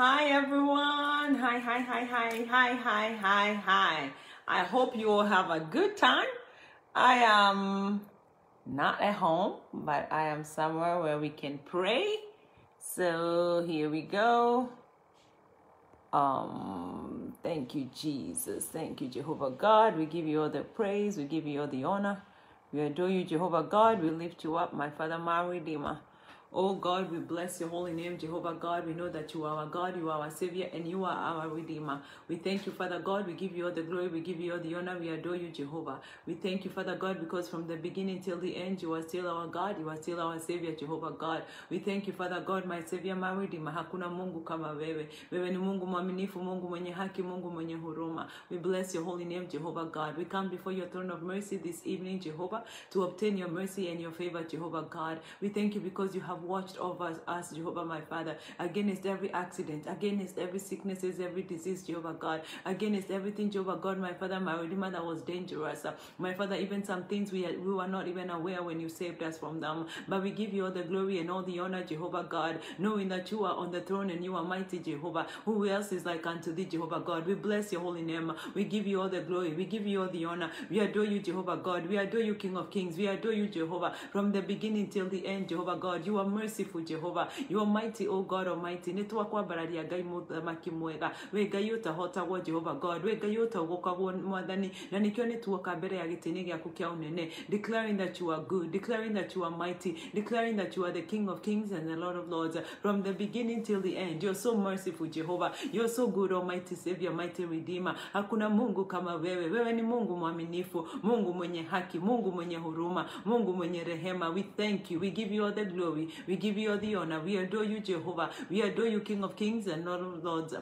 Hi everyone. Hi, hi, hi, hi, hi, hi, hi, hi. I hope you all have a good time. I am not at home, but I am somewhere where we can pray. So here we go. Um, thank you, Jesus. Thank you, Jehovah God. We give you all the praise. We give you all the honor. We adore you, Jehovah God. We lift you up, my Father, my Redeemer. Oh God, we bless your holy name, Jehovah God. We know that you are our God, you are our Savior, and you are our Redeemer. We thank you, Father God. We give you all the glory, we give you all the honor. We adore you, Jehovah. We thank you, Father God, because from the beginning till the end, you are still our God, you are still our Savior, Jehovah God. We thank you, Father God, my Savior, my Redeemer. Hakuna Mungu kama wewe. Wewe ni Mungu mwaminifu, Mungu mwenye haki, Mungu mwenye huruma. We bless your holy name, Jehovah God. We come before your throne of mercy this evening, Jehovah, to obtain your mercy and your favor, Jehovah God. We thank you because you have watched over us, Jehovah, my Father, against every accident, against every sicknesses, every disease, Jehovah God, against everything, Jehovah God, my Father, my Redeemer, that was dangerous. My Father, even some things we, we were not even aware when you saved us from them. But we give you all the glory and all the honor, Jehovah God, knowing that you are on the throne and you are mighty, Jehovah. Who else is like unto thee, Jehovah God? We bless your holy name. We give you all the glory. We give you all the honor. We adore you, Jehovah God. We adore you, King of Kings. We adore you, Jehovah. From the beginning till the end, Jehovah God. You are merciful, Jehovah. You are mighty, O God Almighty. nä twakwambararia Ngai mũthamaki mwega. We Ngai ũtahotagwo, Jehovah God. We Ngai ũtagũkagwo Mwathani. Na nĩkĩo nĩ tuoka mbere ya aku kä a å nene Declaring that you are good. Declaring that you are mighty. Declaring that you are the King of Kings and the Lord of Lords. From the beginning till the end. You're so merciful, Jehovah. You're so good, Almighty Savior, mighty Redeemer. Hakuna Mungu kama wewe. Wewe ni Mungu mwaminifu, Mungu mwenye haki, Mungu mwenye huruma, Mungu mwenye rehema. We thank you. We give you all the glory. We give you all the honor. We adore you, Jehovah. We adore you, King of Kings and Lord of Lords.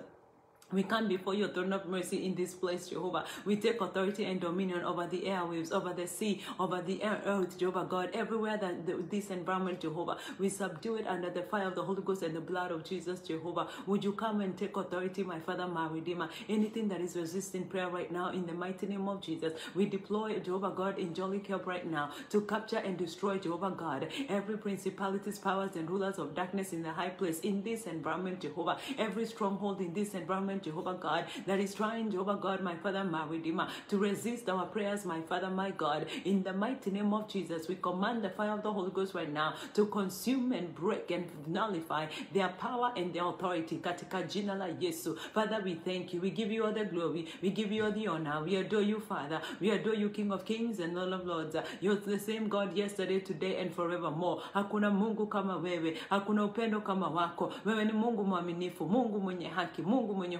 We come before your throne of mercy in this place, Jehovah. We take authority and dominion over the airwaves, over the sea, over the air, earth, Jehovah God. Everywhere that the, this environment, Jehovah, we subdue it under the fire of the Holy Ghost and the blood of Jesus, Jehovah. Would you come and take authority, my Father, my Redeemer? Anything that is resisting prayer right now, in the mighty name of Jesus, we deploy, Jehovah God, in angelic help right now to capture and destroy, Jehovah God, every principalities, powers, and rulers of darkness in the high place in this environment, Jehovah. Every stronghold in this environment, Jehovah God, that is trying, Jehovah God, my Father, my Redeemer, to resist our prayers, my Father, my God. In the mighty name of Jesus, we command the fire of the Holy Ghost right now to consume and break and nullify their power and their authority. Katika jina la Yesu. Father, we thank you. We give you all the glory. We give you all the honor. We adore you, Father. We adore you, King of Kings and Lord of Lords. You're the same God yesterday, today, and forevermore. Hakuna Mungu kama wewe. Hakuna upendo kama wako. Wewe ni Mungu mwaminifu, Mungu mwenye haki, Mungu mwenye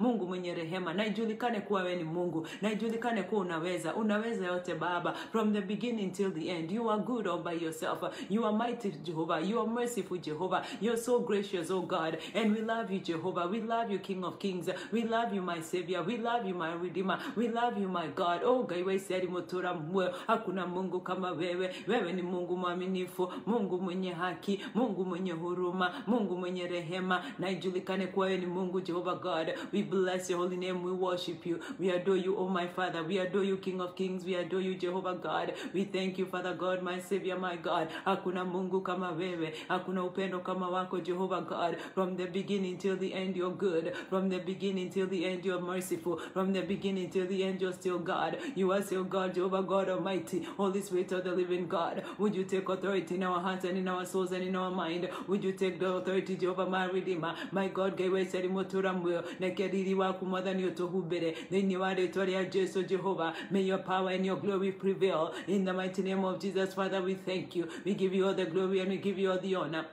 Mungu mwenye rehema. Na ijulikane kuwa wewe ni Mungu. Na ijulikane kuwa unaweza. Unaweza yote Baba. From the beginning till the end. You are good all by yourself. You are mighty, Jehovah. You are merciful, Jehovah. you are so gracious, oh God. And we love you, Jehovah. We love you, King of Kings. We love you, my Savior. We love you, my Redeemer. We love you, my God. Oh, gaiwe seri motora mwe. Hakuna Mungu kama wewe. Wewe ni Mungu mwaminifu, Mungu mwenye haki, Mungu mwenye huruma, Mungu mwenye rehema. Na ijulikane kuwa wewe ni Mungu, Jehovah God. We bless your holy name. We worship you. We adore you, oh my Father. We adore you, King of Kings. We adore you, Jehovah God. We thank you, Father God, my Savior, my God. Hakuna Mungu kama wewe. Hakuna upendo kama wako, Jehovah God. From the beginning till the end, you're good. From the beginning till the end, you're merciful. From the beginning till the end, you're still God. You are still God, Jehovah God Almighty. Holy Spirit of the living God. Would you take authority in our hearts and in our souls and in our mind? Would you take the authority, Jehovah, my Redeemer? My God, gaiwe seri motura mwe. Nekeriri waku mwathani utuhumbire. Thĩinĩ wa rĩtwa rĩa Jesu, Jehovah. May your power and your glory prevail. In the mighty name of Jesus, Father, we thank you. We give you all the glory and we give you all the honor.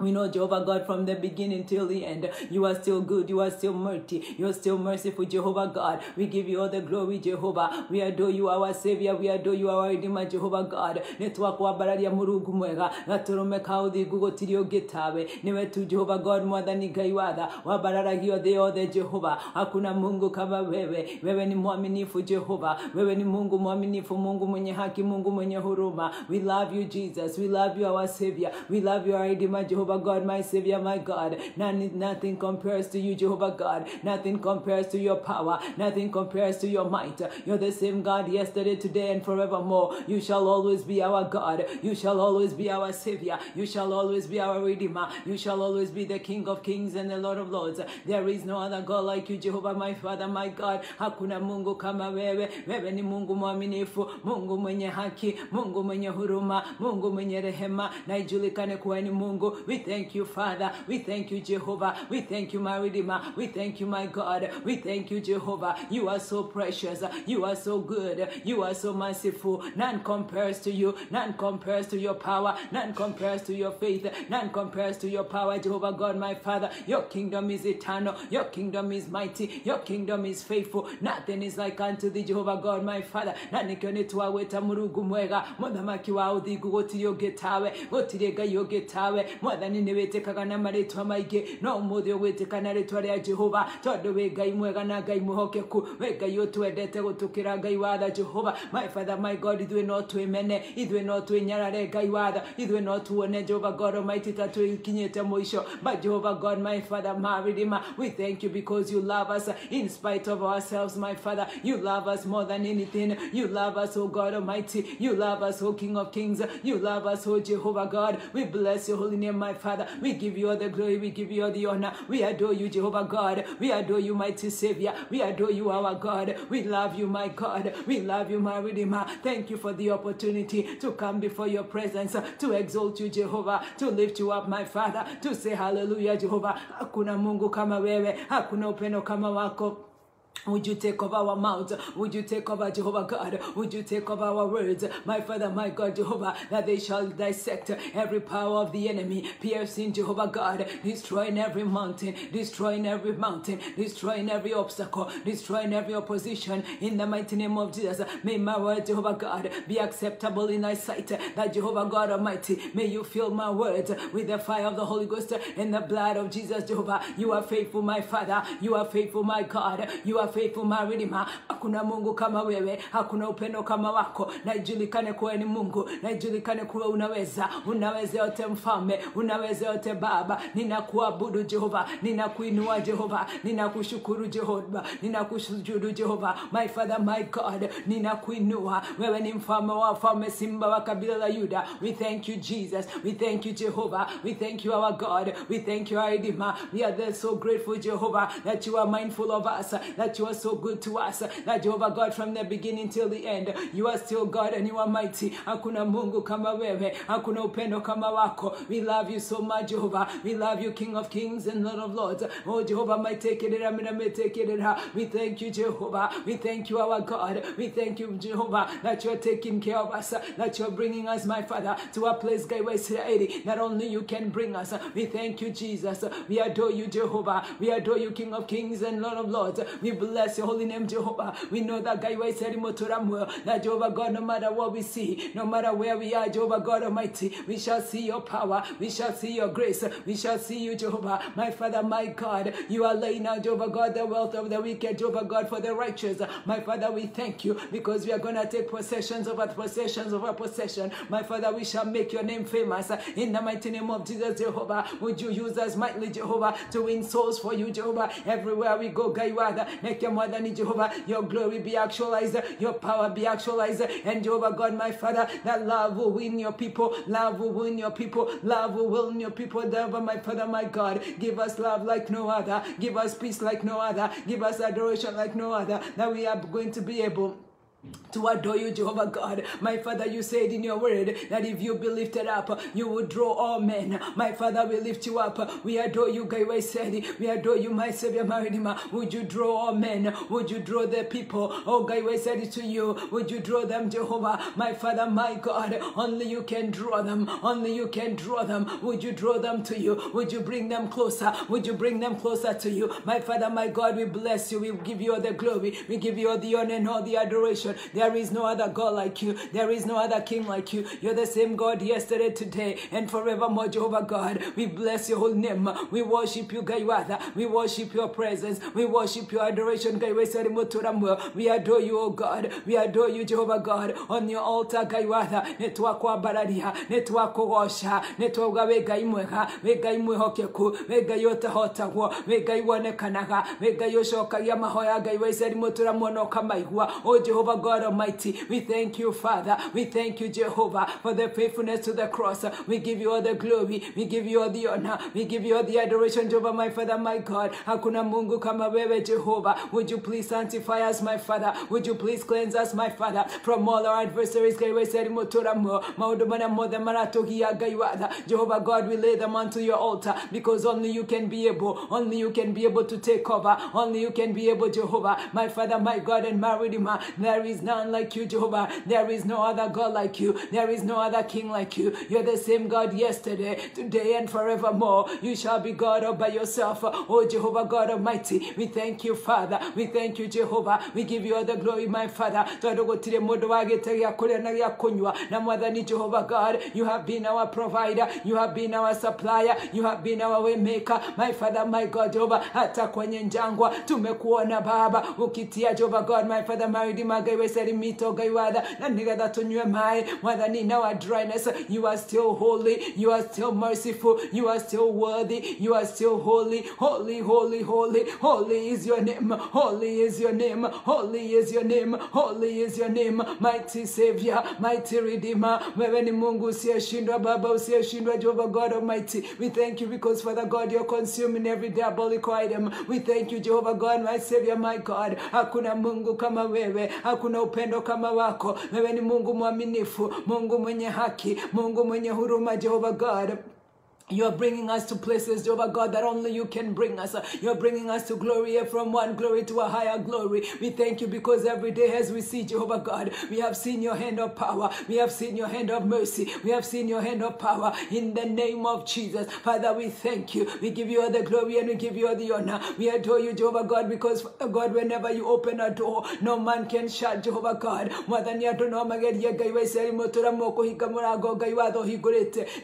We know, Jehovah God, from the beginning till the end, you are still good, you are still mighty, you are still merciful, Jehovah God. We give you all the glory, Jehovah. We adore you, our Savior, we adore you, our Redeemer, Jehovah God. Nitwakwambararia Mũrungu mwega, gatũrũme ka ũthingu gũtirĩ ũngĩ tawe. Nĩwe tu Jehovah God, mwathani Ngai watha, wambararagio thĩ yothe, Jehova. Hakuna Mungu kama wewe, wewe ni mwaminifu, Jehova. Wewe ni Mungu mwaminifu, Mungu mwenye haki, Mungu mwenye huruma. We love you, Jesus. We love you, our Savior. We love you, our Redeemer, Jehovah Jehovah God, my Savior, my God. None, nothing compares to you, Jehovah God. Nothing compares to your power. Nothing compares to your might. You're the same God yesterday, today, and forevermore. You shall always be our God. You shall always be our Savior. You shall always be our Redeemer. You shall always be the King of Kings and the Lord of Lords. There is no other God like you, Jehovah, my Father, my God. Hakuna Mungu kama wewe. Wewe ni Mungu mwaminifu, Mungu mwenye haki, Mungu mwenye huruma, Mungu mwenye rehema, na ijulikane kuwa ni Mungu. We thank you, Father. We thank you, Jehovah. We thank you, my Redeemer. We thank you, my God. We thank you, Jehovah. You are so precious. You are so good. You are so merciful. None compares to you. None compares to your power. None compares to your faith. None compares to your power, Jehovah God, my Father. Your kingdom is eternal. Your kingdom is mighty. Your kingdom is faithful. Nothing is like unto thee, Jehovah God, my Father. Na nikyo nitwaweta murugu mwega muthamaki wa uthingu gutiri ungi tawe gutiri ngai ungi mwathani nĩ wĩtĩkaga na marĩtwa maingĩ no ũmũthĩ ũgwĩtĩka na rĩtwa rĩa jehova tondũ wĩ ngai mwega na ngai mũhokeku. Wĩ ngai ũtwendete gũtũkĩra ngai watha jehova. My father my god ithuĩ no twĩmene ithuĩ no twĩnyarare ngai watha ithuĩ no tuone jehova god almighty ta twĩkinyĩte mũico. But jehova god my father my redeemer we thank you because you love us in spite of ourselves my father. You love us more than anything. You love us oh god almighty. You love us oh king of kings. You love us oh jehovah god. We bless your holy name my father. We give you all the glory we give you all the honor. We adore you jehovah god. We adore you mighty savior. We adore you our god. We love you my god. We love you my redeemer. Thank you for the opportunity to come before your presence to exalt you jehovah to lift you up my father to say hallelujah jehovah. Hakuna mungu kama wewe hakuna upendo kama wako Would you take over our mouths? Would you take over Jehovah God? Would you take over our words? My Father, my God, Jehovah, that they shall dissect every power of the enemy, piercing Jehovah God, destroying every mountain, destroying every mountain, destroying every obstacle, destroying every opposition. In the mighty name of Jesus, may my word, Jehovah God, be acceptable in thy sight. That Jehovah God Almighty, may you fill my words with the fire of the Holy Ghost and the blood of Jesus, Jehovah. You are faithful, my Father. You are faithful, my God. You are faithful my redeemer. Hakuna Mungu kama wewe, hakuna upendo kama wako. Na ijulikane kuwa ni Mungu, na ijulikane kuwa unaweza, unaweza yote mfalme, unaweza yote Baba. Ninakuabudu Jehova, ninakuinua Jehova, ninakushukuru Jehova, ninakusujudu Jehova, my Father, my God, ninakuinua. Wewe ni mfalme wa wafalme, simba wa kabila la Yuda. We thank you Jesus, we thank you Jehovah, we thank you our God, we thank you our Redeemer. We are there so grateful Jehovah that you are mindful of us, that you are so good to us, that Jehovah God from the beginning till the end, you are still God and you are mighty. Hakuna Mungu kama wewe, hakuna upendo kama wako. We love you so much Jehovah. We love you King of Kings and Lord of Lords. Oh Jehovah, my take it, I'm take it. We thank you Jehovah. We thank you our God. We thank you Jehovah that you're taking care of us, that you're bringing us, my Father, to a place Gateway Society. Not only you can bring us. We thank you Jesus. We adore you Jehovah. We adore you King of Kings and Lord of Lords. We your holy name, Jehovah. We know that was said that Jehovah God, no matter what we see, no matter where we are, Jehovah God Almighty, we shall see your power, we shall see your grace, we shall see you, Jehovah, my Father, my God. You are laying out, Jehovah God, the wealth of the wicked, Jehovah God, for the righteous. My Father, we thank you because we are going to take possessions of our possessions of our possession. My Father, we shall make your name famous in the mighty name of Jesus, Jehovah. Would you use us mightily, Jehovah, to win souls for you, Jehovah, everywhere we go, God, make your mother Jehovah, your glory be actualized, your power be actualized, and Jehovah God, my Father, that love will win your people, love will win your people, love will win your people, Jehovah, my Father, my God, give us love like no other, give us peace like no other, give us adoration like no other, that we are going to be able to adore you, Jehovah God. My Father, you said in your word that if you be lifted up, you will draw all men. My Father, we lift you up. We adore you, God. said, we adore you, my Savior, Redeemer. Would you draw all men? Would you draw the people? Oh, we said to you. Would you draw them, Jehovah? My Father, my God, only you can draw them. Only you can draw them. Would you draw them to you? Would you bring them closer? Would you bring them closer to you? My Father, my God, we bless you. We give you all the glory. We give you all the honor and all the adoration. There is no other God like you. There is no other King like you. You're the same God yesterday, today, and forevermore, Jehovah God. We bless your whole name. We worship you, Gaiwada. We worship your presence. We worship your adoration, Gaiwesarimuturamwe. We adore you, O God. We adore you, Jehovah God. On your altar, Gaiwada. Netwakwambararia, netwakugosha, netwauga wĩ Ngai mwega, wĩ Ngai mwĩhokeku, wĩ Ngai ũtahotagwo, wĩ Ngai wonekanaga, wĩ Ngai ũcokagia mahoya Ngai wa Isiraeli mũtũramwo. O Jehovah God Almighty, we thank you, Father. We thank you, Jehovah, for the faithfulness to the cross. We give you all the glory. We give you all the honor. We give you all the adoration, Jehovah, my Father, my God. Hakuna Mungu kama wewe, Jehovah. Would you please sanctify us, my Father? Would you please cleanse us, my Father, from all our adversaries? Jehovah God, we lay them onto your altar because only you can be able, only you can be able to take over, only you can be able, Jehovah, my Father, my God, and my Redeemer. There is none like you, Jehovah. There is no other God like you. There is no other King like you. You're the same God yesterday, today, and forevermore. You shall be God all by yourself. Oh, Jehovah God Almighty, we thank you, Father. We thank you, Jehovah. We give you all the glory, my Father. Twadogotire mũndũ wa Jehovah God, you have been our provider, you have been our supplier, you have been our way maker, my Father, my God, Jehovah. Hata kwenye njangwa tumekuona Baba ukitia Jehovah God, my Father, my Redeemer, Ngai weseri mito Ngai watha na nigetha tunywe maĩ mwathani in our dryness, you are still holy, you are still merciful, you are still worthy, you are still holy, holy, holy, holy, holy is your name, holy is your name, holy is your name, holy is your name, mighty Savior, mighty Redeemer, wewe ni Mungu usiyeshindwa, Baba usiyeshindwa, Jehovah God Almighty. We thank you because Father God, you're consuming every diabolical item. We thank you, Jehovah God, my Savior, my God. Hakuna Mungu kama wewe, hakuna upendo kama wako. Wewe ni Mungu mwaminifu, Mungu mwenye haki, Mungu mwenye huruma, Jehova God. You are bringing us to places, Jehovah God, that only you can bring us. You are bringing us to glory from one glory to a higher glory. We thank you because every day as we see, Jehovah God, we have seen your hand of power. We have seen your hand of mercy. We have seen your hand of power in the name of Jesus. Father, we thank you. We give you all the glory and we give you all the honor. We adore you, Jehovah God, because uh, God, whenever you open a door, no man can shut, Jehovah God. Mwathani no magerie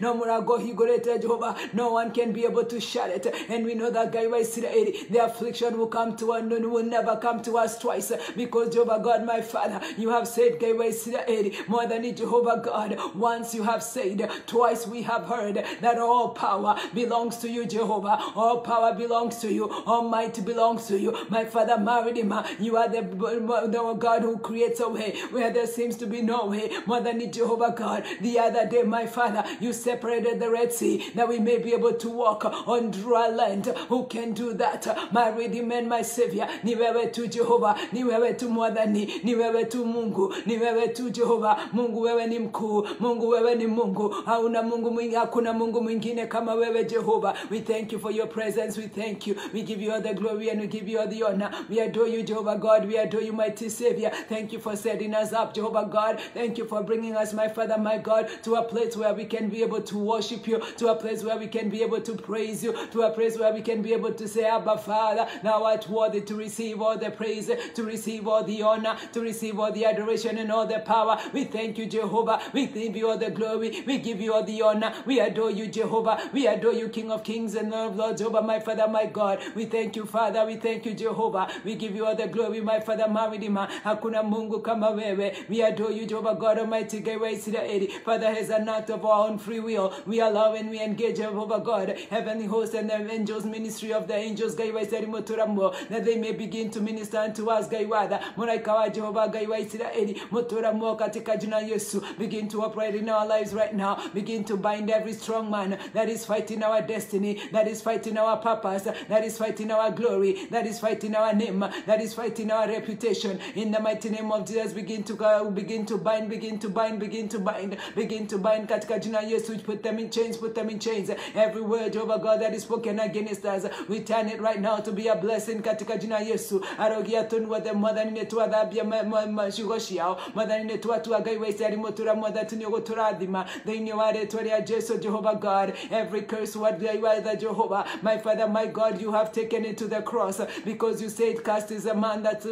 no Jehovah. No one can be able to shut it. And we know that Ngai wa Isiraeli the affliction will come to us and will never come to us twice. Because Jehovah God my Father you have said Ngai wa Isiraeli more than it, Jehovah God. Once you have said twice we have heard that all power belongs to you Jehovah. All power belongs to you. All might belongs to you. My Father Redeemer you are the, the God who creates a way where there seems to be no way more than it, Jehovah God. The other day my Father you separated the Red Sea that we may be able to walk on dry land. Who can do that? My Redeemer and my Savior. Ni wewe tu Jehova ni wewe tu mwadhani ni tu Mungu ni wewe tu Jehova Mungu wewe ni mkuu. Mungu wewe ni Mungu. Hauna Mungu mwingine hakuna Mungu mwingine kama wewe Jehova we thank you for your presence. We thank you. We give you all the glory and we give you all the honor. We adore you Jehovah God. We adore you mighty Savior. Thank you for setting us up Jehovah God. Thank you for bringing us my Father my God to a place where we can be able to worship you to a place where we can be able to praise you to a place where we can be able to say Abba Father thou art worthy to receive all the praise to receive all the honor to receive all the adoration and all the power. We thank you Jehovah. We give you all the glory. We give you all the honor. We adore you Jehovah. We adore you King of Kings and Lord of Lords. Jehovah my Father my God. We thank you Father. We thank you Jehovah. We give you all the glory my Father my Redeemer. Hakuna Mungu kama wewe. We adore you Jehovah God Almighty Ngai wa Israeli Father as an act of our own free will we allow and we engage Jehovah God heavenly host and the angels ministry of the angels Ngai wa Israeli muturamwo that they may begin to minister unto us Ngai watha malaika wa Jehovah Ngai wa Israeli muturamwo katika Yesu begin to operate in our lives right now begin to bind every strong man that is fighting our destiny that is fighting our purpose that is fighting our glory that is fighting our name that is fighting our reputation. In the mighty name of Jesus begin to go begin to bind begin to bind begin to bind begin to bind katika jina Yesu put them in chains put them in chains every word Jehovah God that is spoken against us we turn it right now to be a blessing. Katika jina Yesu arogia tunwathe mwathani nĩ twathambia ciugo ciao mwathani nĩ twatua Ngai wa mũtura mwathani nĩ ũgũtũrathima thĩinĩ wa rĩtwa rĩa Jesu Jehovah God. Every curse word tha Jehovah? My Father my God you have taken it to the cross because you said cast is a man that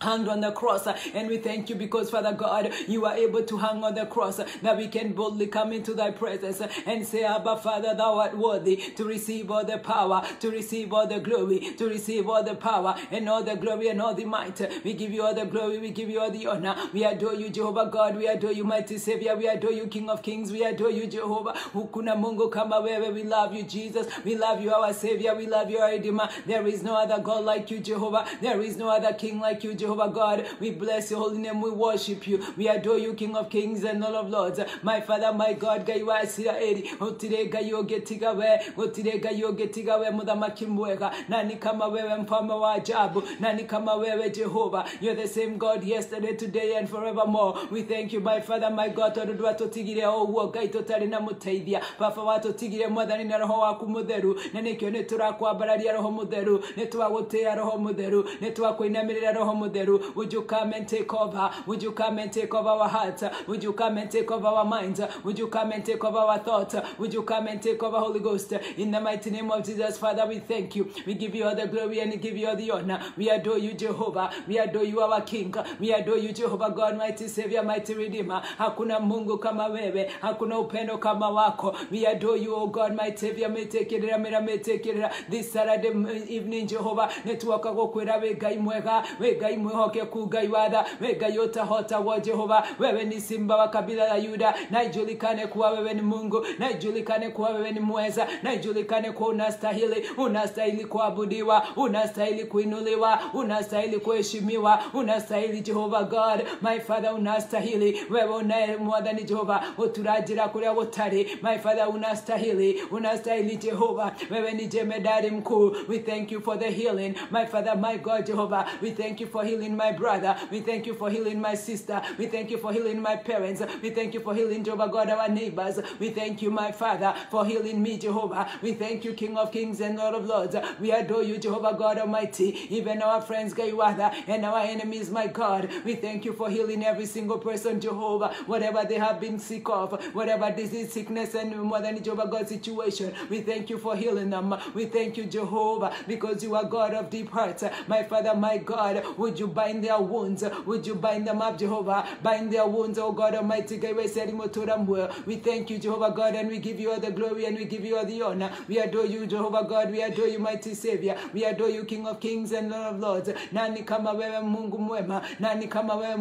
hung on the cross uh, and we thank you because father god you are able to hang on the cross uh, that we can boldly come into thy presence uh, and say abba father thou art worthy to receive all the power to receive all the glory to receive all the power and all the glory and all the might. We give you all the glory we give you all the honor. We adore you jehovah god. We adore you mighty savior. We adore you king of kings. We adore you jehovah. Hukuna mungu kama wewe. We love you jesus. We love you our savior. We love you our redeemer. There is no other god like you jehovah. There is no other king like you jehovah Jehovah God. We bless your holy name. We worship you. We adore you, King of Kings and Lord of Lords. My Father, my God, gaiwa Israeli. Utirega yogetiga we. Utirega yogetiga we mudhamaki mwega. Nani kama wewe mfalme wa ajabu. Nani kama wewe Jehovah. You're the same God yesterday, today and forevermore. We thank you, my Father, my God. Tondu watutigire o oh, uo Ngai tutari na muteithia. Baba watutigire mwathani na roho waku mutheru. Na nikio ni turakwambararia roho mutheru. Ni twagutia roho mutheru. Ni twakũinamĩrĩra roho mutheru. Would you come and take over? Would you come and take over our hearts? Would you come and take over our minds? Would you come and take over our thoughts? Would you come and take over Holy Ghost? In the mighty name of Jesus, Father, we thank you. We give you all the glory and we give you all the honor. We adore you, Jehovah. We adore you, our King. We adore you, Jehovah God, mighty Savior, mighty Redeemer. Hakuna Mungu kama wewe, hakuna upendo kama wako. We adore you, oh God, my Savior, metekerera mera metekerera this Saturday evening, Jehovah. Netwaka gukwira we Ngai mwega, we Ngai mwihokeku, Ngai watha, we Ngai utahota wa Jehova. Wewe ni simba wa kabila la Yuda, naijulikane kuwa wewe ni Mungu, naijulikane kuwa wewe ni mweza, naijulikane kuwa unastahili, unastahili kuabudiwa, unastahili kuinuliwa, unastahili kuheshimiwa, unastahili Jehova God, my Father, unastahili wewe unayemwadhani Jehova, uturagira kuria gutari, my Father, unastahili, unastahili Jehova, wewe ni jemedari mkuu. We thank you for the healing, my Father, my God, Jehovah. We thank you for healing my brother. We thank you for healing my sister. We thank you for healing my parents. We thank you for healing Jehovah God, our neighbors. We thank you, my Father, for healing me, Jehovah. We thank you, King of Kings and Lord of Lords. We adore you, Jehovah God Almighty. Even our friends, Gaiwada, and our enemies, my God. We thank you for healing every single person, Jehovah. Whatever they have been sick of, whatever disease, sickness, and more than Jehovah God situation. We thank you for healing them. We thank you, Jehovah, because you are God of deep hearts. My Father, my God, would you bind their wounds? Would you bind them up, Jehovah? Bind their wounds, oh God Almighty. We thank you, Jehovah God, and we give you all the glory and we give you all the honor. We adore you, Jehovah God. We adore you, mighty Savior. We adore you, King of Kings and Lord of Lords. Nani kama wewe Mungu mwema? Nani kama wewe?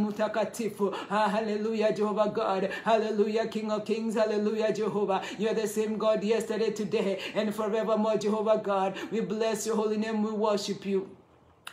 Ah, hallelujah, Jehovah God. Hallelujah, King of Kings. Hallelujah, Jehovah. You're the same God yesterday, today, and forevermore, Jehovah God. We bless your holy name. We worship you.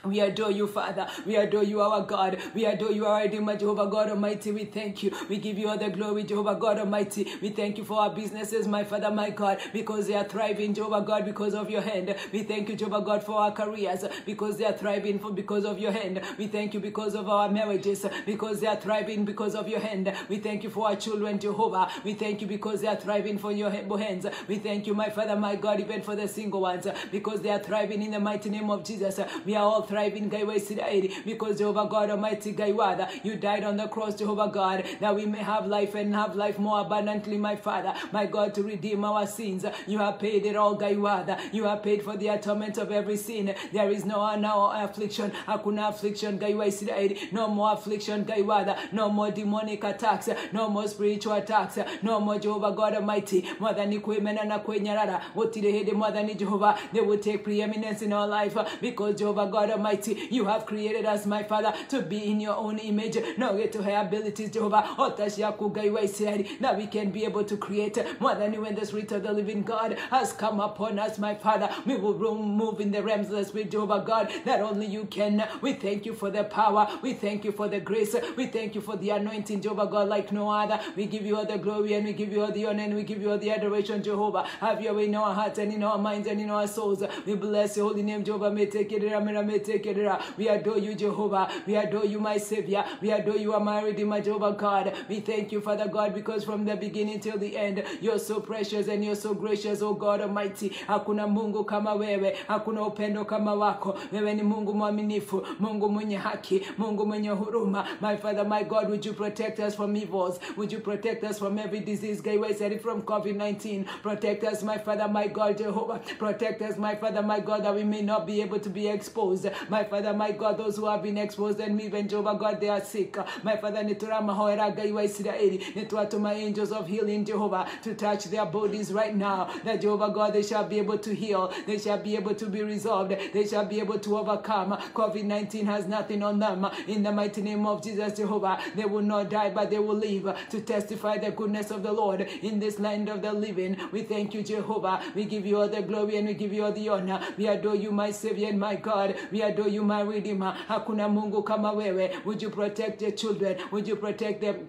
We adore you, Father. We adore you, our God. We adore you, our Redeemer, Jehovah God Almighty. We thank you. We give you all the glory, Jehovah God Almighty. We thank you for our businesses, my Father, my God, because they are thriving, Jehovah God, because of your hand. We thank you, Jehovah God, for our careers, because they are thriving for because of your hand. We thank you because of our marriages, because they are thriving because of your hand. We thank you for our children, Jehovah. We thank you because they are thriving for your hands. We thank you, my Father, my God, even for the single ones, because they are thriving in the mighty name of Jesus. We are all thriving, Gaiwa Israel, because Jehovah God Almighty, Gaiwada, you died on the cross, Jehovah God, that we may have life and have life more abundantly, my Father, my God, to redeem our sins. You have paid it all, Gaiwada. You have paid for the atonement of every sin. There is no now affliction. Hakuna affliction, Gaiwa. No more affliction, Gaiwada. No more demonic attacks. No more spiritual attacks. No more Jehovah God Almighty. Mwathani kwemena na kwenyarara. Gutire hĩndĩ Mwathani Jehovah. They will take preeminence in our life because Jehovah God Almighty, you have created us, my Father, to be in your own image. Now get to her abilities, Jehovah. That we can be able to create more than when the Spirit of the living God has come upon us, my Father. We will move in the realms of the Spirit, Jehovah God, that only you can. We thank you for the power. We thank you for the grace. We thank you for the anointing, Jehovah God, like no other. We give you all the glory and we give you all the honor and we give you all the adoration, Jehovah. Have your way in our hearts and in our minds and in our souls. We bless your holy name, Jehovah. May take it. We adore you, Jehovah. We adore you, my Savior. We adore you, my Redeemer, Jehovah God. We thank you, Father God, because from the beginning till the end, you're so precious and you're so gracious, oh God Almighty. Hakuna Mungu kama wewe, hakuna upendo kama wako. Wewe ni Mungu mwaminifu, Mungu mwenye haki, Mungu mwenye huruma. My Father, my God, would you protect us from evils? Would you protect us from every disease, Gateway said it from COVID-19. Protect us, my Father, my God, Jehovah. Protect us, my Father, my God, that we may not be able to be exposed exposed. My Father, my God, those who have been exposed and even Jehovah God, they are sick. My Father, niturama hoera gai wa Israeli. Nituatuma angels of healing, Jehovah, to touch their bodies right now. That Jehovah God, they shall be able to heal. They shall be able to be resolved. They shall be able to overcome. COVID 19 has nothing on them. In the mighty name of Jesus, Jehovah, they will not die, but they will live to testify the goodness of the Lord in this land of the living. We thank you, Jehovah. We give you all the glory and we give you all the honor. We adore you, my Savior and my God. We adore you, my Redeemer. Hakuna Mungu kama wewe. Would you protect your children? Would you protect them?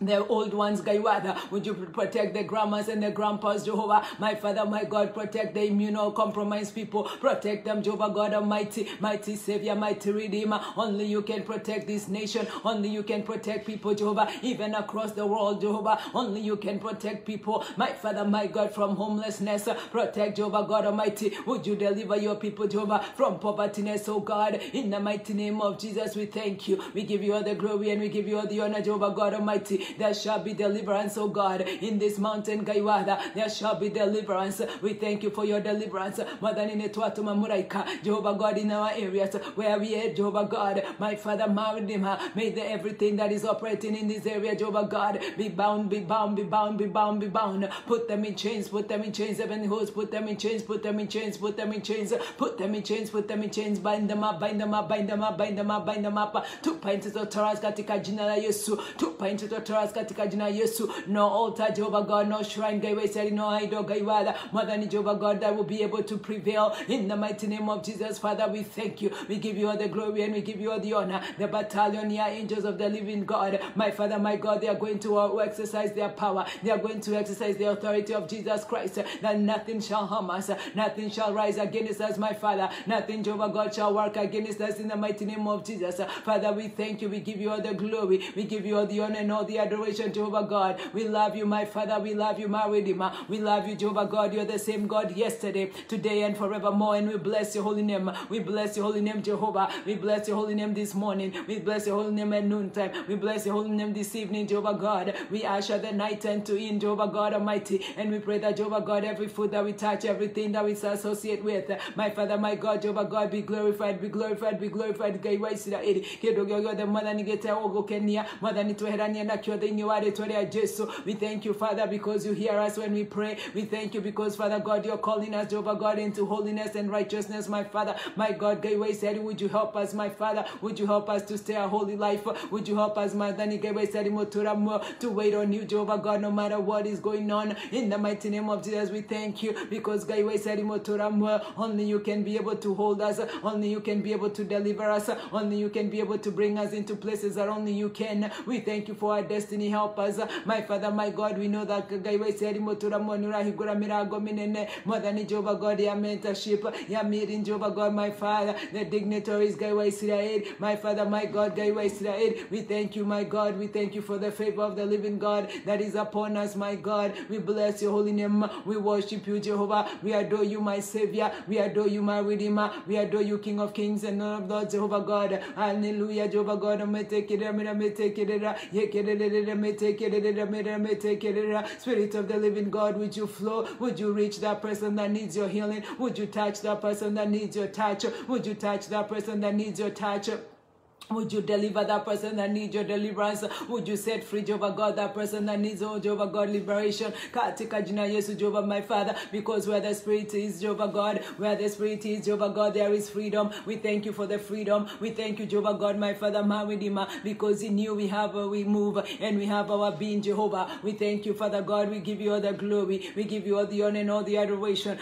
The old ones, Gaiwada, would you protect the grandmas and the grandpas, Jehovah? My Father, my God, protect the immunocompromised people. Protect them, Jehovah God Almighty, mighty Savior, mighty Redeemer. Only you can protect this nation. Only you can protect people, Jehovah, even across the world, Jehovah. Only you can protect people, my Father, my God, from homelessness. Protect, Jehovah God Almighty. Would you deliver your people, Jehovah, from povertyness, oh God? In the mighty name of Jesus, we thank you. We give you all the glory and we give you all the honor, Jehovah God Almighty. There shall be deliverance, oh God, in this mountain, Gaiwada. There shall be deliverance. We thank you for your deliverance. Madanine tuatuma muraika, Jehovah God, in our areas where we are, Jehovah God, my Father, Maridima, may the everything that is operating in this area, Jehovah God, be bound, be bound, be bound, be bound, be bound. Put them in chains, put them in chains, seven hosts, put them in chains, put them in chains, put them in chains, put them in chains, put them in chains, bind them up, bind them up, bind them up, bind them up, bind them up. Tupa into the Torahs katika jina la Yesu, tupa into the Torahs katika jina Yesu. No altar, Jehovah God, no shrine, Gaiwa said, no idol, Gaiwada, more than Jehovah God, that will be able to prevail in the mighty name of Jesus. Father, we thank you. We give you all the glory and we give you all the honor. The battalion here, angels of the living God, my Father, my God, they are going to uh, exercise their power. They are going to exercise the authority of Jesus Christ. That nothing shall harm us, nothing shall rise against us, my Father. Nothing, Jehovah God, shall work against us in the mighty name of Jesus. Father, we thank you. We give you all the glory. We give you all the honor and all the adoration, Jehovah God. We love you, my Father. We love you, my Redeemer. We love you, Jehovah God. You're the same God yesterday, today, and forevermore. And we bless your holy name. We bless your holy name, Jehovah. We bless your holy name this morning. We bless your holy name at noontime. We bless your holy name this evening, Jehovah God. We usher the night into in, Jehovah God Almighty. And we pray that, Jehovah God, every food that we touch, everything that we associate with, my Father, my God, Jehovah God, be glorified, be glorified, be glorified. Na kyo the nyuare tore Jesu. We thank you, Father, because you hear us when we pray. We thank you because, Father God, you're calling us, Jehovah God, into holiness and righteousness, my Father. My God, Gaiwa said, would you help us, my Father? Would you help us to stay a holy life? Would you help us, Madhani Gaiwa said, to wait on you, Jehovah God, no matter what is going on. In the mighty name of Jesus, we thank you because Gaiwa said, only you can be able to hold us, only you can be able to deliver us, only you can be able to bring us into places that only you can. We thank you for our destiny. Help us, my Father, my God. We know that Gaiwa said, higura mirago minene more than Jehovah God, your mentorship, your meeting, Jehovah God, my Father, the dignitaries, Gaiwa Israel, my Father, my God, Gaiwa Israel. We thank you, my God. We thank you for the favor of the living God that is upon us, my God. We bless your holy name. We worship you, Jehovah. We adore you, my Savior. We adore you, my Redeemer. We adore you, King of Kings and Lord of Lords, Jehovah God. Hallelujah, Jehovah God. Spirit of the living God, would you flow? Would you reach that person that needs your healing? Would you touch that person that needs your touch? Would you touch that person that needs your touch? Would you deliver that person that needs your deliverance? Would you set free, Jehovah God, that person that needs, oh Jehovah God, liberation? Katika jina Yesu, Jehovah, my Father, because where the Spirit is, Jehovah God, where the Spirit is, Jehovah God, there is freedom. We thank you for the freedom. We thank you, Jehovah God, my Father, my Redeemer, because in you we have, we move, and we have our being, Jehovah. We thank you, Father God. We give you all the glory. We give you all the honor and all the adoration.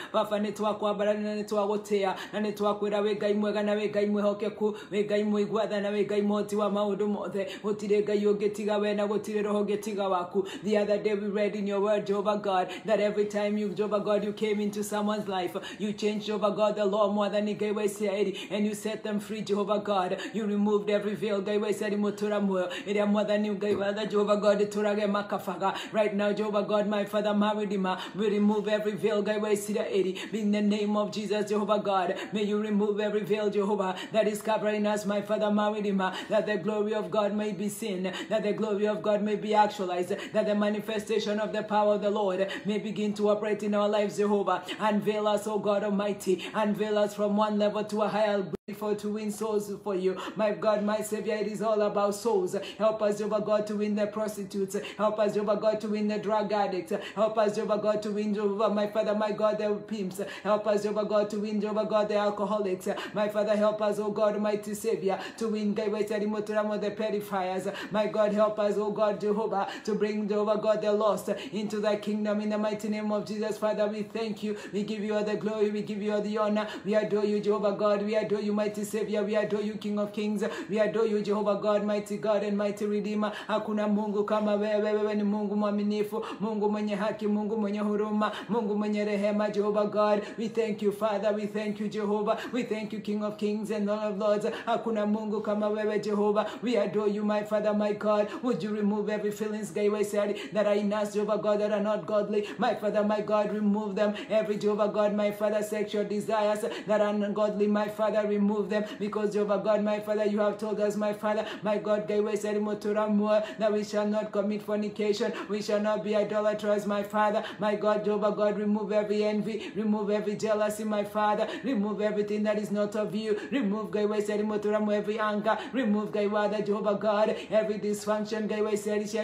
Wega imoti wa mothe. We na roho waku. The other day we read in your word jehovah god that every time you jehovah god you came into someone's life you changed jehovah god the law more than ngai we said and you set them free jehovah god. You removed every veil ngai we said mutura muyo ira more than ngai we jehovah god turage makafaga right now jehovah god my father redeemer we remove every veil ngai we said in the name of jesus jehovah god may you remove every veil jehovah that is covering us my father redeemer uh, that the glory of god may be seen that the glory of god may be actualized that the manifestation of the power of the lord may begin to operate in our lives jehovah. Unveil us oh god almighty. Unveil us from one level to a higher for to win souls for you. My God, my Savior, it is all about souls. Help us, Jehovah God, to win the prostitutes. Help us, Jehovah God, to win the drug addicts. Help us, Jehovah God, to win, Jehovah, my Father, my God, the pimps. Help us, Jehovah God, to win, Jehovah God, the alcoholics. My Father, help us, oh God, mighty Savior, to win the perifiers. My God, help us, oh God, Jehovah, to bring, Jehovah God, the lost into thy kingdom in the mighty name of Jesus. Father, we thank you. We give you all the glory. We give you all the honor. We adore you, Jehovah God. We adore you, mighty Savior. We adore you, King of Kings. We adore you, Jehovah God, mighty God and mighty Redeemer. Hakuna Mungu kama wewe. Wewe ni Mungu mwaminifu, Mungu mwenye haki, Mungu mwenye huruma, Mungu mwenye rehema, Jehovah God. We thank you, Father. We thank you, Jehovah. We thank you, King of Kings and Lord of Lords. Hakuna Mungu kama wewe, Jehovah. We adore you, my Father, my God. Would you remove every feelings, Gateway said, that are in us, Jehovah God, that are not godly. My Father, my God, remove them. Every Jehovah God, my Father, sexual desires that are ungodly, my Father, remove them. Because Jehovah God, my Father, you have told us, my Father, my God, that we shall not commit fornication. We shall not be idolaters, my Father. My God, Jehovah God, remove every envy, remove every jealousy, my Father. Remove everything that is not of you. Remove every anger. Remove Jehovah God, every dysfunction,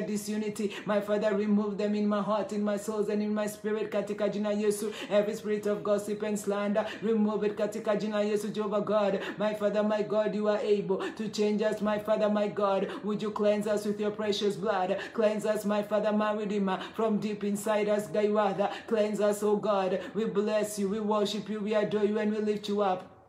disunity. My Father, remove them in my heart, in my soul, and in my spirit. Katika jina Yesu, every spirit of gossip and slander, remove it. Katika jina Yesu, Jehovah God. My Father, my God, you are able to change us, my Father, my God. Would you cleanse us with your precious blood? Cleanse us, my Father, my Redeemer, from deep inside us, Gaiwada. Cleanse us, oh God. We bless you, we worship you, we adore you, and we lift you up.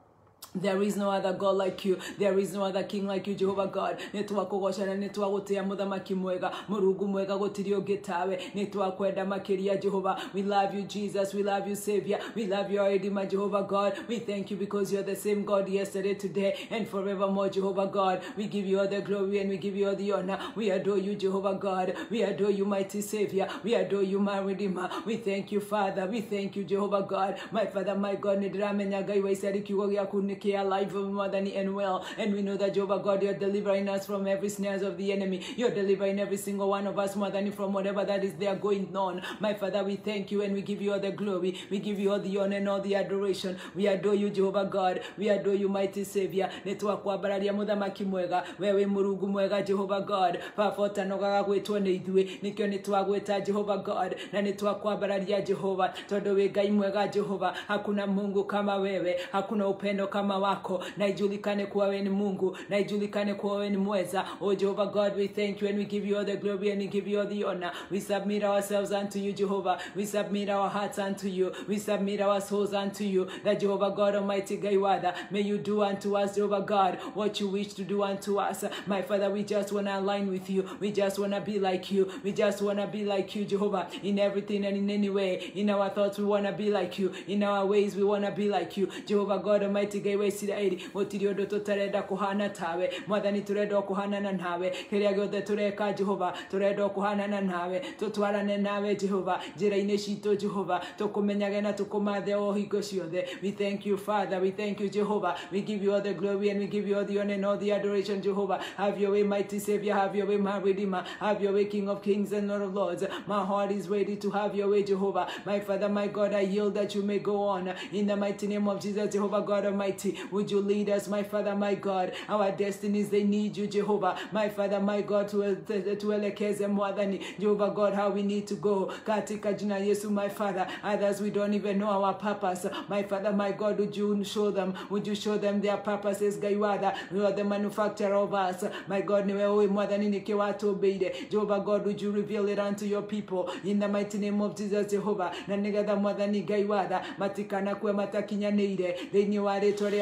There is no other God like you. There is no other King like you, Jehovah God. Nitwakugoshana nitwagutia muthamaki mwega, Murugu mwega gutiri ungi tawe. Nitwakwenda makiria Jehovah. We love you, Jesus. We love you, Savior. We love you, Redeemer, Jehovah God. We thank you because you're the same God yesterday, today, and forevermore, Jehovah God. We give you all the glory and we give you all the honor. We adore you, Jehovah God. We adore you, mighty Savior. We adore you, my Redeemer. We thank you, Father. We thank you, Jehovah God. My Father, my God. Nidramenya iwa isari gyaku care alive more than and well. And we know that Jehovah God, you're delivering us from every snares of the enemy. You're delivering every single one of us more than from whatever that is there going on. My Father, we thank you and we give you all the glory. We give you all the honor and all the adoration. We adore you, Jehovah God. We adore you, mighty Savior. nitwakwambararia muthamaki mwega wewe murungu mwega Jehovah God baba ũtanogaga gwĩtwo nĩ ithuĩ nĩkĩo nĩtwagwĩta Jehovah God na nĩtwakwambararia Jehova tondũ wĩ Ngai mwega Jehova hakuna Mungu kama wewe hakuna upendo kama kama wako na ijulikane kuwa wewe ni Mungu na ijulikane kuwa wewe ni mweza. Oh Jehovah God we thank you and we give you all the glory and we give you all the honor. We submit ourselves unto you Jehovah we submit our hearts unto you. We submit our souls unto you. That Jehovah God Almighty Gaiwada may you do unto us Jehovah God what you wish to do unto us. My Father we just want to align with you. We just want to be like you. We just want to be like you Jehovah in everything and in any way. In our thoughts we want to be like you. In our ways we want to be like you. Jehovah God Almighty Gaiwada wa isiraeli gutiri undu tutarenda kuhana tawe. Mwathani turenda kuhanana nawe. Kiria giothe tureka jehova turenda kuhanana nawe. Tutwarane nawe jehova njira-ini citu jehova. Tukumenyage na tukumathe o hingo ciothe. We thank you father. We thank you jehovah we give you all the glory and we give you all the honor and all the adoration jehovah have your way mighty savior. Have your way my redeemer. Have your way king of kings and lord of lords. My heart is ready to have your way jehovah my father my god i yield that you may go on. In the mighty name of jesus jehovah god almighty would you lead us, my Father, my God? Our destinies, they need you, Jehovah. My Father, my God, to tuelekeze mwadhani, Jehovah God, how we need to go. Katika jina Yesu, my Father. Others, we don't even know our purpose. My Father, my God, would you show them? Would you show them their purposes, Gaiwada? You are the manufacturer of us. My God, niwe wewe mwadhani nikiwatubeide. Jehovah God, would you reveal it unto your people in the mighty name of Jesus, Jehovah. Na nigetha mwadhani Gaiwada matikana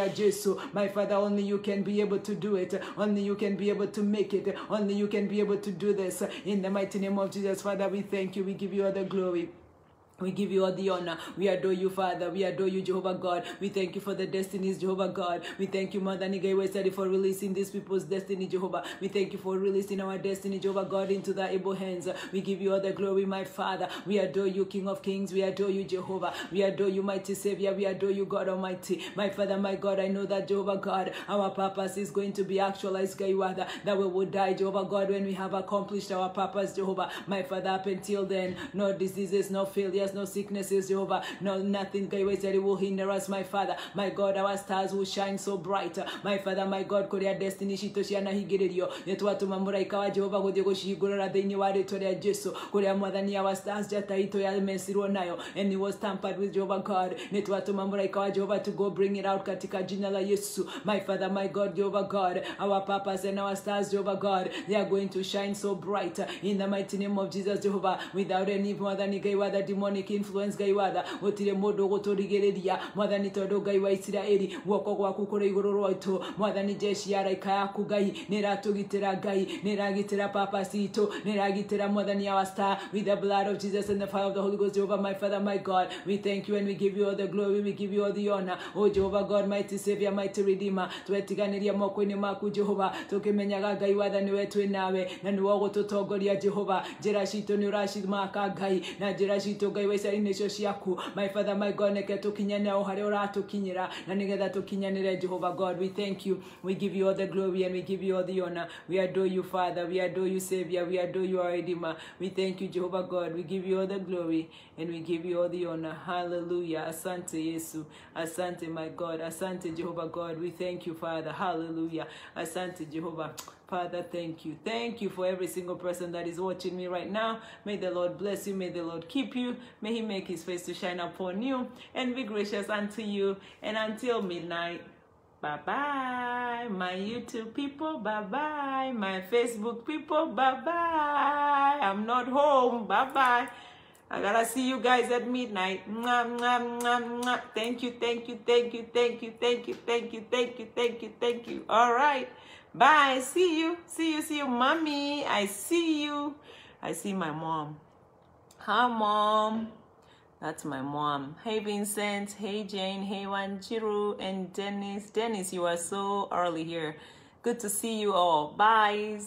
Jesus. My Father, only you can be able to do it. Only you can be able to make it. Only you can be able to do this. In the mighty name of Jesus, Father, we thank you. We give you all the glory. We give you all the honor. We adore you, Father. We adore you, Jehovah God. We thank you for the destinies, Jehovah God. We thank you, Mother Nigaiwe study for releasing these people's destiny, Jehovah. We thank you for releasing our destiny, Jehovah God, into the able hands. We give you all the glory, my Father. We adore you, King of Kings. We adore you, Jehovah. We adore you, mighty Savior. We adore you, God Almighty. My Father, my God, I know that, Jehovah God, our purpose is going to be actualized, Gaiwada, that we will die, Jehovah God, when we have accomplished our purpose, Jehovah. My Father, up until then, no diseases, no failures, Jesus, no sicknesses, Jehovah, no nothing, God, that will hinder us, my Father. My God, our stars will shine so bright. My Father, my God, kuri ya destiny shito cianahingĩrĩrio nĩ twatũma mũraika wa jehova gũthiĩ gũcihingũrĩra thĩinĩ wa rĩtwa rĩa jesu. Kũrĩa mwathani our stars njata itũ yamecirwo nayo and it was tampered with jehovah god. Nĩ twatũma mũraika wa jehova to go bring it out katika jina la yesu my father my god jehovah god our purpose and our stars jehovah god they are going to shine so bright. In the mighty name of jesus jehovah without any mwathani ngai watha demonic influence ngai watha gũtirĩ mũndũ gũtũrigĩrĩria mwathani tondũ ngai wa isiraeli guoko gwaku kũrĩ igũrũ rwaitũ mwathani jeshi ya raika yaku ngai nĩ ĩratũgitĩra ngai nĩ papa nĩ ĩragitĩra mwathani our star. With the blood of jesus and the fire of the holy ghost jehovah my father my god we thank you and we give you all the glory we give you all the honor. O jehovah god mighty savior mighty redeemer twetiganĩria moko-inĩ maku jehova tũkĩmenyaga ngai wathani we twĩ nawe na nĩwe gũtũtongoria jehova njĩra citũ nĩ ũracimaka ngai na njĩra citũ ngai wa nĩcio ciaku. My father my god neke tũkinyanĩra o harĩa ũratũkinyĩra na nĩgetha tũkinyanĩre jehovah god we thank you. We give you all the glory and we give you all the honor. We adore you father. We adore you savior. We adore you our redeemer. We thank you jehovah god. We give you all the glory and we give you all the honor. Hallelujah. Asante yesu. Asante my god. Asante jehovah god. We thank you father. Hallelujah. Asante jehovah Father, thank you. Thank you for every single person that is watching me right now. May the Lord bless you. May the Lord keep you. May He make His face to shine upon you and be gracious unto you. And until midnight, bye bye. My YouTube people, bye bye. My Facebook people, bye bye. I'm not home. Bye bye. I gotta see you guys at midnight. Mwah, mwah, mwah, mwah. Thank you, thank you, thank you, thank you, thank you, thank you, thank you, thank you, thank you. All right. Bye. See you. See you. See you, mommy. I see you. I see my mom. Hi, mom. That's my mom. Hey, Vincent. Hey, Jane. Hey, Wanjiru and Dennis. Dennis, you are so early here. Good to see you all. Bye.